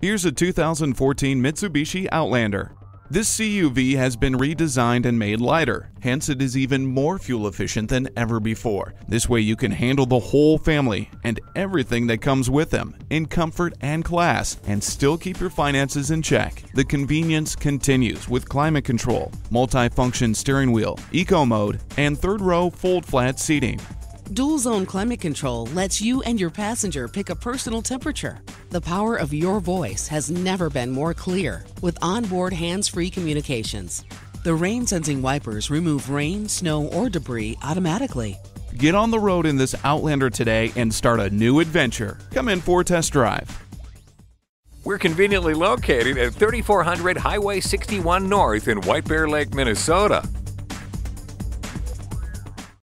Here's a 2014 Mitsubishi Outlander. This CUV has been redesigned and made lighter, hence it is even more fuel efficient than ever before. This way you can handle the whole family and everything that comes with them in comfort and class and still keep your finances in check. The convenience continues with climate control, multi-function steering wheel, eco mode, and third row fold flat seating. Dual Zone Climate Control lets you and your passenger pick a personal temperature. The power of your voice has never been more clear with onboard hands free communications. The rain sensing wipers remove rain, snow, or debris automatically. Get on the road in this Outlander today and start a new adventure. Come in for a test drive. We're conveniently located at 3400 Highway 61 North in White Bear Lake, Minnesota.